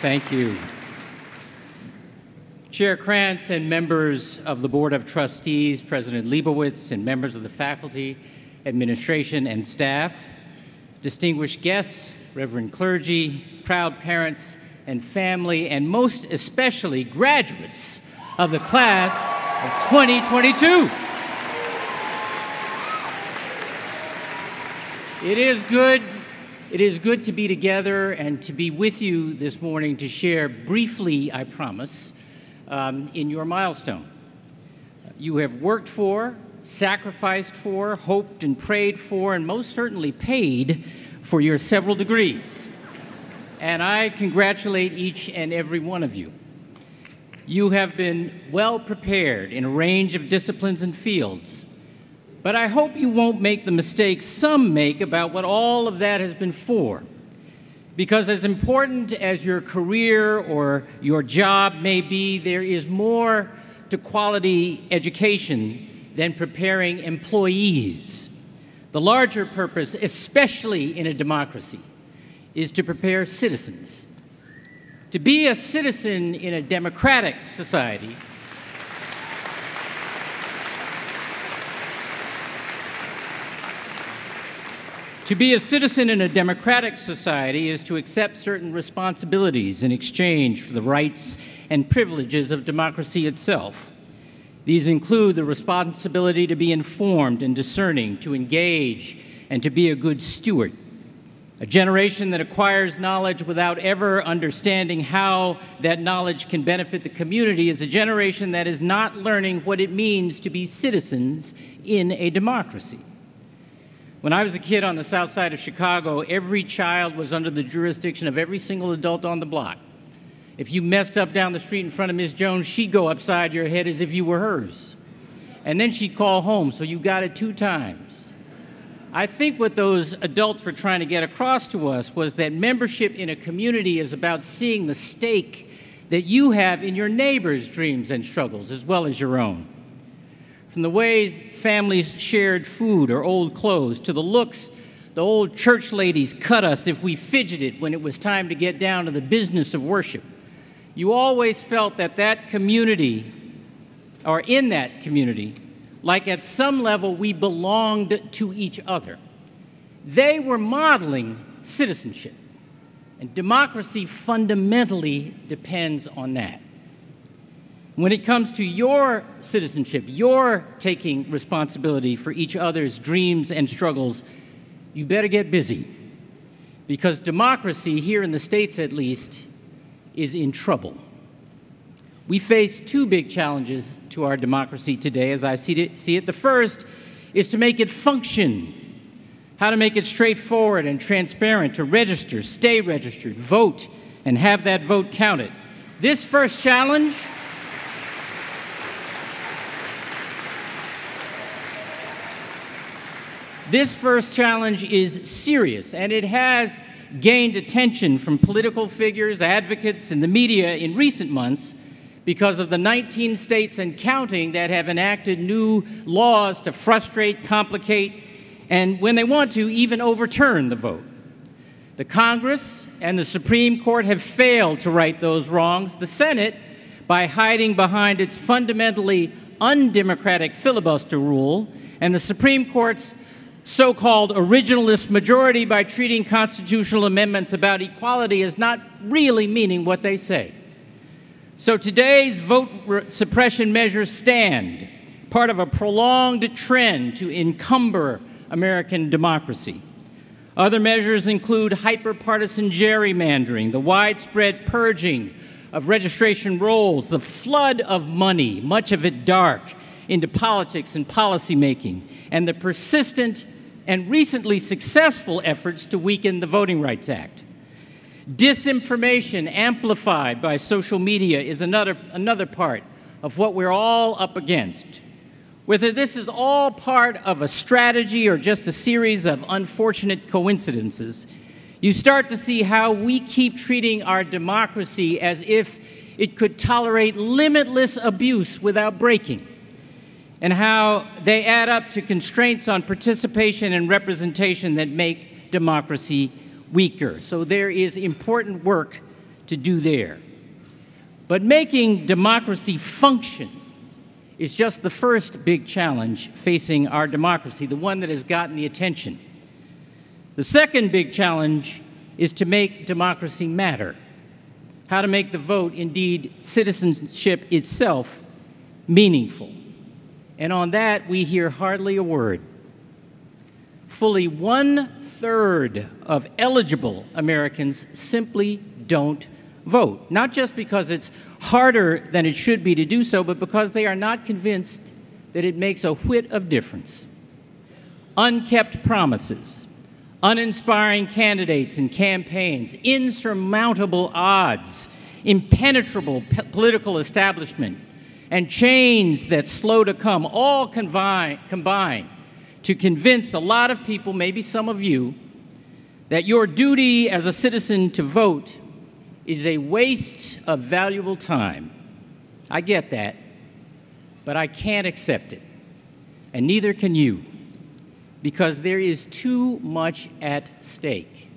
Thank you. Chair Krantz and members of the Board of Trustees, President Liebowitz, and members of the faculty, administration, and staff, distinguished guests, reverend clergy, proud parents, and family, and most especially graduates of the class of 2022. It is good it is good to be together and to be with you this morning to share briefly, I promise, um, in your milestone. You have worked for, sacrificed for, hoped and prayed for, and most certainly paid for your several degrees. And I congratulate each and every one of you. You have been well prepared in a range of disciplines and fields but I hope you won't make the mistakes some make about what all of that has been for. Because as important as your career or your job may be, there is more to quality education than preparing employees. The larger purpose, especially in a democracy, is to prepare citizens. To be a citizen in a democratic society To be a citizen in a democratic society is to accept certain responsibilities in exchange for the rights and privileges of democracy itself. These include the responsibility to be informed and discerning, to engage, and to be a good steward. A generation that acquires knowledge without ever understanding how that knowledge can benefit the community is a generation that is not learning what it means to be citizens in a democracy. When I was a kid on the south side of Chicago, every child was under the jurisdiction of every single adult on the block. If you messed up down the street in front of Miss Jones, she'd go upside your head as if you were hers. And then she'd call home, so you got it two times. I think what those adults were trying to get across to us was that membership in a community is about seeing the stake that you have in your neighbor's dreams and struggles as well as your own from the ways families shared food or old clothes to the looks the old church ladies cut us if we fidgeted when it was time to get down to the business of worship. You always felt that that community, or in that community, like at some level we belonged to each other. They were modeling citizenship, and democracy fundamentally depends on that. When it comes to your citizenship, your taking responsibility for each other's dreams and struggles, you better get busy. Because democracy, here in the States at least, is in trouble. We face two big challenges to our democracy today, as I see it. See it. The first is to make it function, how to make it straightforward and transparent to register, stay registered, vote, and have that vote counted. This first challenge This first challenge is serious, and it has gained attention from political figures, advocates, and the media in recent months because of the 19 states and counting that have enacted new laws to frustrate, complicate, and when they want to, even overturn the vote. The Congress and the Supreme Court have failed to right those wrongs. The Senate, by hiding behind its fundamentally undemocratic filibuster rule, and the Supreme Court's so called originalist majority by treating constitutional amendments about equality as not really meaning what they say. So today's vote suppression measures stand, part of a prolonged trend to encumber American democracy. Other measures include hyperpartisan gerrymandering, the widespread purging of registration rolls, the flood of money, much of it dark, into politics and policymaking, and the persistent and recently successful efforts to weaken the Voting Rights Act. Disinformation amplified by social media is another, another part of what we're all up against. Whether this is all part of a strategy or just a series of unfortunate coincidences, you start to see how we keep treating our democracy as if it could tolerate limitless abuse without breaking and how they add up to constraints on participation and representation that make democracy weaker. So there is important work to do there. But making democracy function is just the first big challenge facing our democracy, the one that has gotten the attention. The second big challenge is to make democracy matter, how to make the vote, indeed citizenship itself, meaningful. And on that, we hear hardly a word. Fully one third of eligible Americans simply don't vote, not just because it's harder than it should be to do so, but because they are not convinced that it makes a whit of difference. Unkept promises, uninspiring candidates and campaigns, insurmountable odds, impenetrable political establishment, and chains that slow to come all combine, combine to convince a lot of people, maybe some of you, that your duty as a citizen to vote is a waste of valuable time. I get that, but I can't accept it, and neither can you, because there is too much at stake.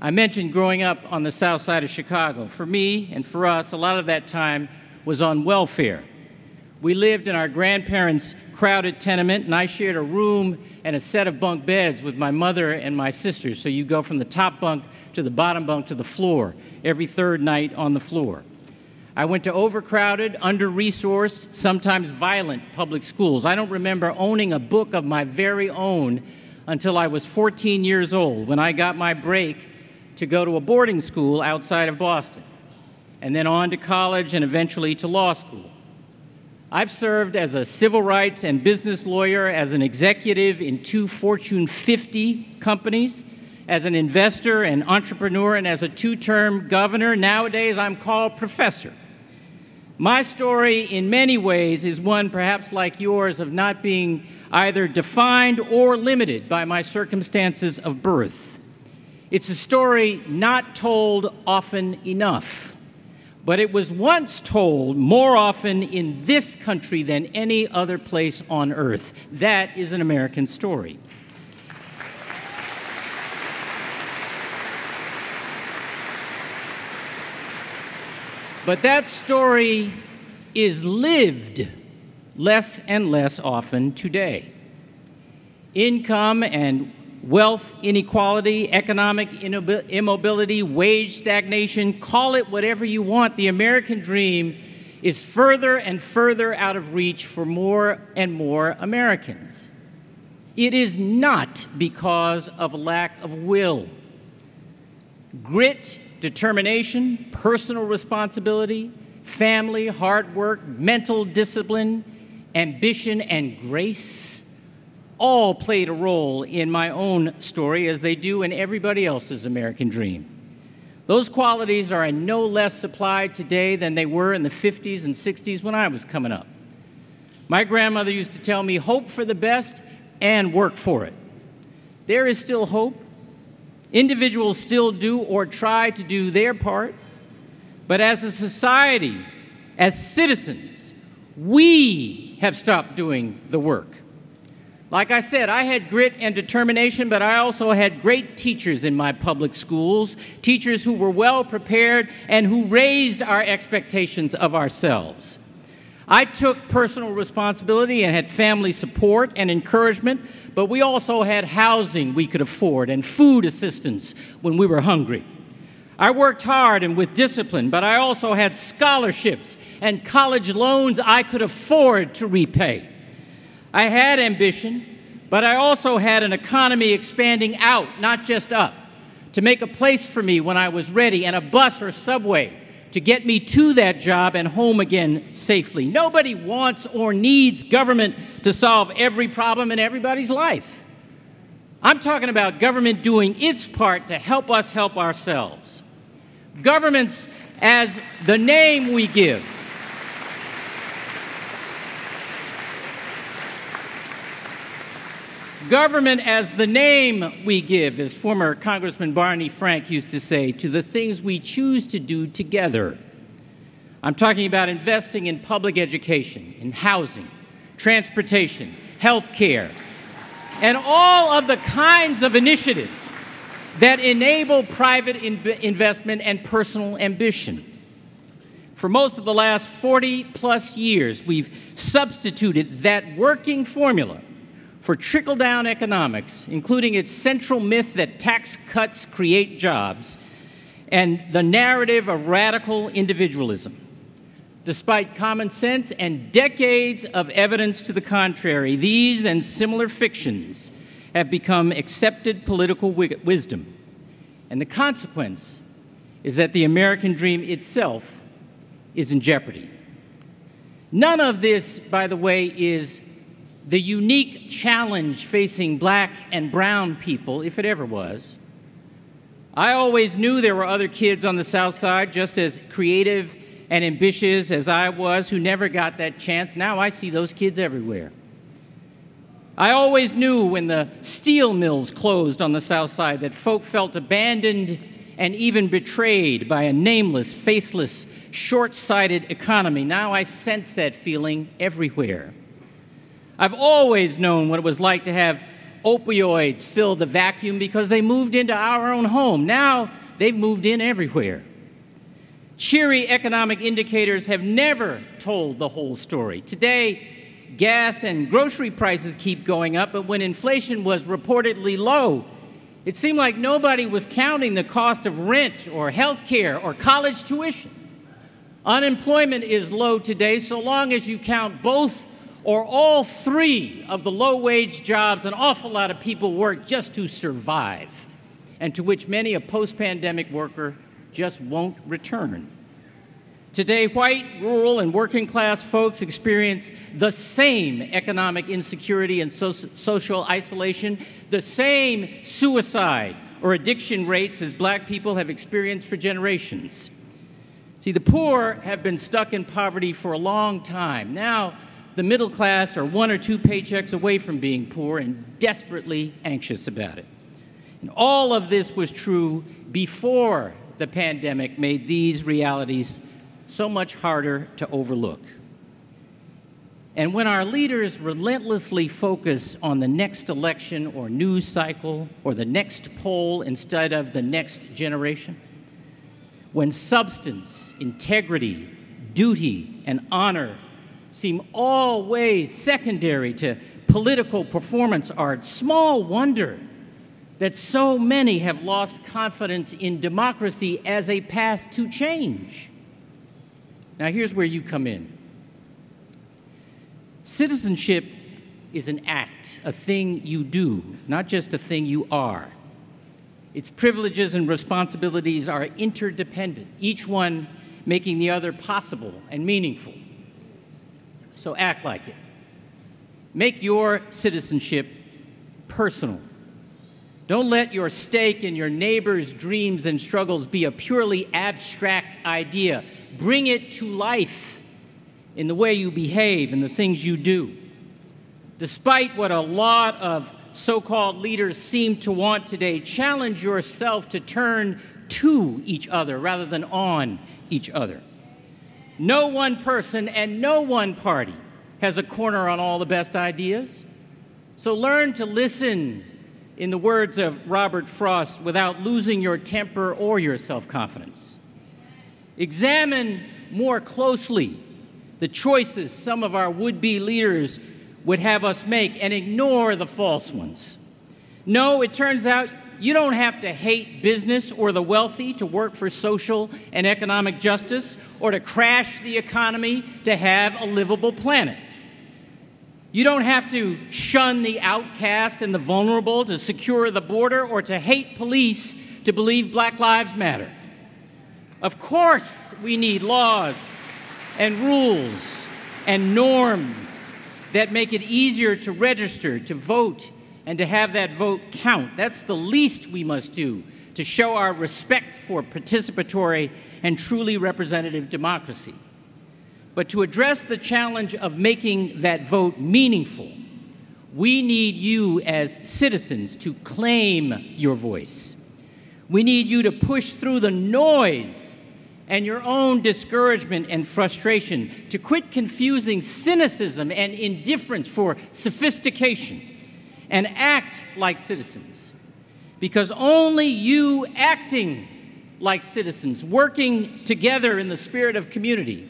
I mentioned growing up on the south side of Chicago. For me and for us, a lot of that time was on welfare. We lived in our grandparents' crowded tenement, and I shared a room and a set of bunk beds with my mother and my sisters. So you go from the top bunk to the bottom bunk to the floor every third night on the floor. I went to overcrowded, under resourced, sometimes violent public schools. I don't remember owning a book of my very own until I was 14 years old when I got my break to go to a boarding school outside of Boston, and then on to college and eventually to law school. I've served as a civil rights and business lawyer, as an executive in two Fortune 50 companies, as an investor and entrepreneur, and as a two term governor. Nowadays, I'm called professor. My story, in many ways, is one perhaps like yours of not being either defined or limited by my circumstances of birth. It's a story not told often enough but it was once told more often in this country than any other place on earth. That is an American story. But that story is lived less and less often today. Income and wealth inequality, economic immobility, wage stagnation, call it whatever you want, the American dream is further and further out of reach for more and more Americans. It is not because of lack of will. Grit, determination, personal responsibility, family, hard work, mental discipline, ambition, and grace all played a role in my own story as they do in everybody else's American dream. Those qualities are in no less supply today than they were in the 50s and 60s when I was coming up. My grandmother used to tell me, hope for the best and work for it. There is still hope. Individuals still do or try to do their part. But as a society, as citizens, we have stopped doing the work. Like I said, I had grit and determination, but I also had great teachers in my public schools, teachers who were well prepared and who raised our expectations of ourselves. I took personal responsibility and had family support and encouragement, but we also had housing we could afford and food assistance when we were hungry. I worked hard and with discipline, but I also had scholarships and college loans I could afford to repay. I had ambition, but I also had an economy expanding out, not just up, to make a place for me when I was ready and a bus or subway to get me to that job and home again safely. Nobody wants or needs government to solve every problem in everybody's life. I'm talking about government doing its part to help us help ourselves. Governments, as the name we give, Government as the name we give, as former Congressman Barney Frank used to say, to the things we choose to do together. I'm talking about investing in public education, in housing, transportation, health care, and all of the kinds of initiatives that enable private in investment and personal ambition. For most of the last 40 plus years, we've substituted that working formula for trickle down economics, including its central myth that tax cuts create jobs, and the narrative of radical individualism. Despite common sense and decades of evidence to the contrary, these and similar fictions have become accepted political wisdom. And the consequence is that the American dream itself is in jeopardy. None of this, by the way, is the unique challenge facing black and brown people, if it ever was. I always knew there were other kids on the South Side just as creative and ambitious as I was who never got that chance. Now I see those kids everywhere. I always knew when the steel mills closed on the South Side that folk felt abandoned and even betrayed by a nameless, faceless, short sighted economy. Now I sense that feeling everywhere. I've always known what it was like to have opioids fill the vacuum because they moved into our own home. Now they've moved in everywhere. Cheery economic indicators have never told the whole story. Today, gas and grocery prices keep going up, but when inflation was reportedly low, it seemed like nobody was counting the cost of rent or health care or college tuition. Unemployment is low today so long as you count both or all three of the low wage jobs an awful lot of people work just to survive, and to which many a post pandemic worker just won't return. Today, white, rural, and working class folks experience the same economic insecurity and so social isolation, the same suicide or addiction rates as black people have experienced for generations. See, the poor have been stuck in poverty for a long time. Now, the middle class are one or two paychecks away from being poor and desperately anxious about it. And all of this was true before the pandemic made these realities so much harder to overlook. And when our leaders relentlessly focus on the next election or news cycle or the next poll instead of the next generation, when substance, integrity, duty, and honor seem always secondary to political performance art, small wonder that so many have lost confidence in democracy as a path to change. Now, here's where you come in. Citizenship is an act, a thing you do, not just a thing you are. Its privileges and responsibilities are interdependent, each one making the other possible and meaningful. So act like it. Make your citizenship personal. Don't let your stake in your neighbor's dreams and struggles be a purely abstract idea. Bring it to life in the way you behave and the things you do. Despite what a lot of so called leaders seem to want today, challenge yourself to turn to each other rather than on each other. No one person and no one party has a corner on all the best ideas. So learn to listen, in the words of Robert Frost, without losing your temper or your self confidence. Examine more closely the choices some of our would be leaders would have us make and ignore the false ones. No, it turns out you don't have to hate business or the wealthy to work for social and economic justice or to crash the economy to have a livable planet. You don't have to shun the outcast and the vulnerable to secure the border or to hate police to believe Black Lives Matter. Of course, we need laws and rules and norms that make it easier to register, to vote, and to have that vote count. That's the least we must do to show our respect for participatory and truly representative democracy. But to address the challenge of making that vote meaningful, we need you as citizens to claim your voice. We need you to push through the noise and your own discouragement and frustration, to quit confusing cynicism and indifference for sophistication, and act like citizens. because only you acting like citizens, working together in the spirit of community,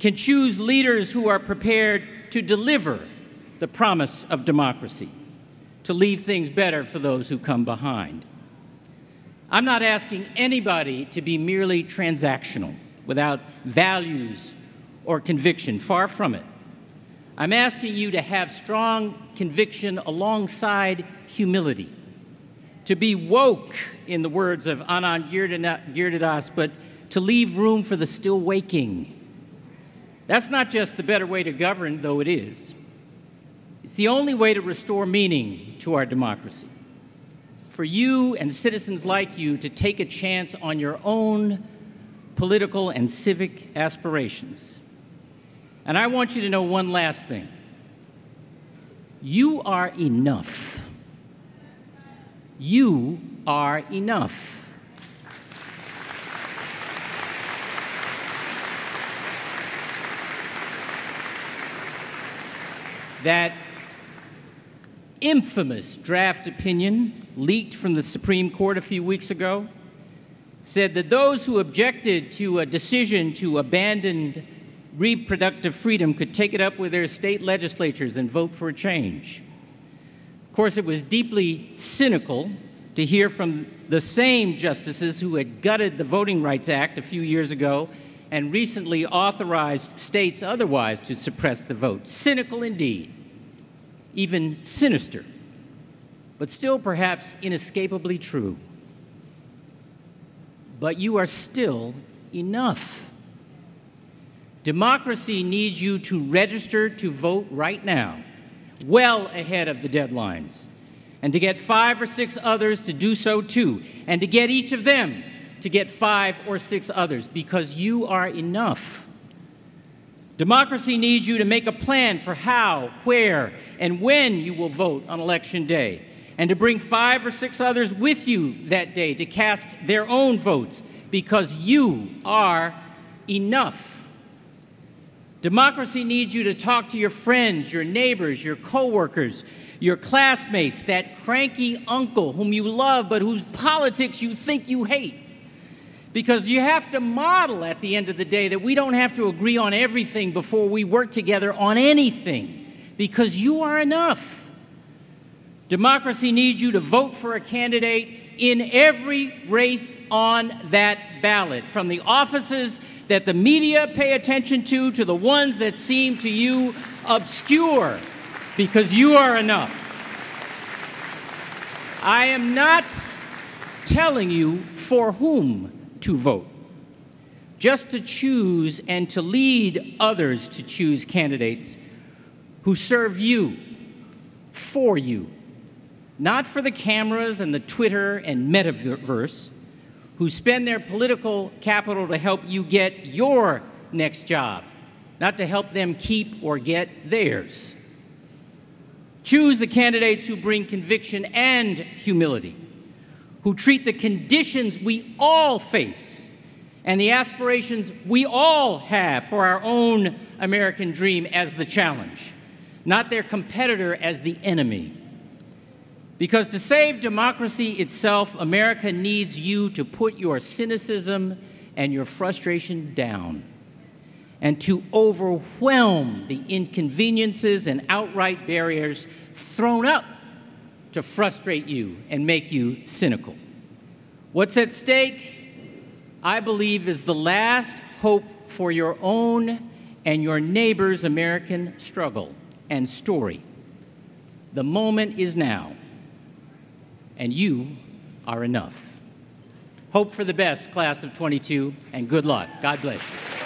can choose leaders who are prepared to deliver the promise of democracy, to leave things better for those who come behind. I'm not asking anybody to be merely transactional, without values or conviction, far from it. I'm asking you to have strong conviction alongside humility, to be woke, in the words of Anand Giridharadas, but to leave room for the still waking that's not just the better way to govern, though it is. It's the only way to restore meaning to our democracy. For you and citizens like you to take a chance on your own political and civic aspirations. And I want you to know one last thing you are enough. You are enough. that infamous draft opinion leaked from the Supreme Court a few weeks ago said that those who objected to a decision to abandon reproductive freedom could take it up with their state legislatures and vote for a change. Of course, it was deeply cynical to hear from the same justices who had gutted the Voting Rights Act a few years ago and recently authorized states otherwise to suppress the vote. Cynical indeed, even sinister, but still perhaps inescapably true. But you are still enough. Democracy needs you to register to vote right now, well ahead of the deadlines, and to get five or six others to do so too, and to get each of them to get five or six others because you are enough. Democracy needs you to make a plan for how, where, and when you will vote on election day, and to bring five or six others with you that day to cast their own votes because you are enough. Democracy needs you to talk to your friends, your neighbors, your coworkers, your classmates, that cranky uncle whom you love but whose politics you think you hate because you have to model at the end of the day that we don't have to agree on everything before we work together on anything, because you are enough. Democracy needs you to vote for a candidate in every race on that ballot, from the offices that the media pay attention to to the ones that seem to you obscure, because you are enough. I am not telling you for whom to vote, just to choose and to lead others to choose candidates who serve you, for you, not for the cameras and the Twitter and metaverse, who spend their political capital to help you get your next job, not to help them keep or get theirs. Choose the candidates who bring conviction and humility who treat the conditions we all face and the aspirations we all have for our own American dream as the challenge, not their competitor as the enemy. Because to save democracy itself, America needs you to put your cynicism and your frustration down and to overwhelm the inconveniences and outright barriers thrown up to frustrate you and make you cynical. What's at stake, I believe, is the last hope for your own and your neighbor's American struggle and story. The moment is now, and you are enough. Hope for the best, class of 22, and good luck. God bless you.